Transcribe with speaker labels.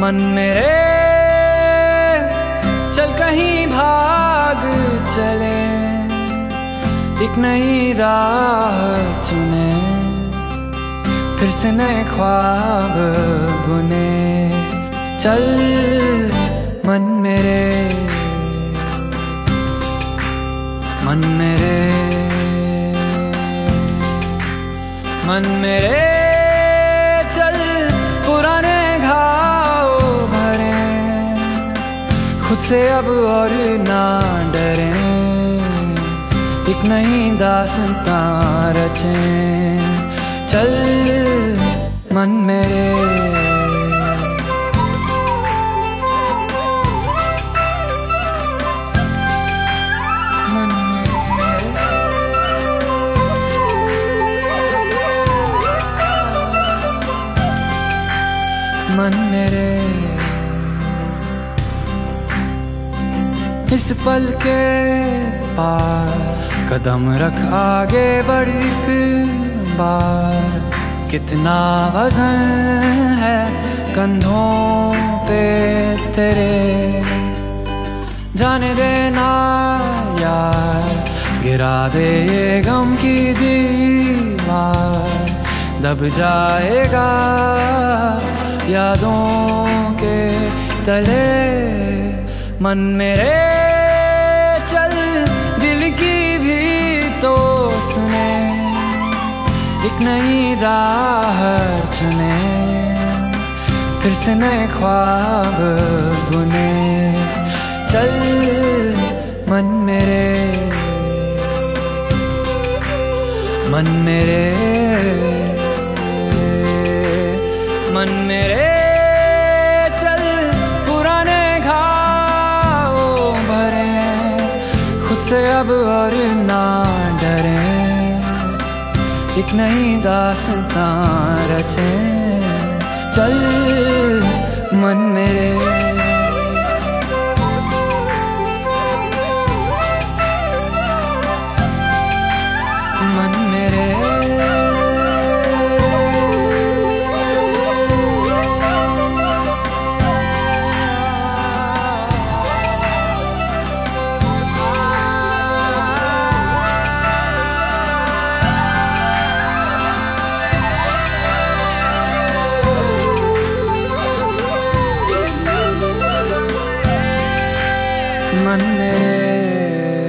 Speaker 1: मन मेरे चल कहीं भाग, चले। एक नई राह चुने। फिर से नए ख्वाब बुने। चल मन मेरे मन मेरे मन मेरे खुद से अब और ना डरे। एक नई दासता रचे। चल मन मेरे। मन मेरे। इस पल के पार। कदम रख आगे बढ़ बार। कितना वज़न है कंधों पे तेरे। जाने देना यार, गिरा दे ये गम की दीवार। दब जाएगा यादों के तले। मन मेरे एक नई राह चुने, फिर से नए ख्वाब बुने। चल मन मेरे मन मेरे मन मेरे। चल पुराने घाव भरे, खुद से अब और ना डरे। एक नई दासता रचे। चल मन मेरे। comer.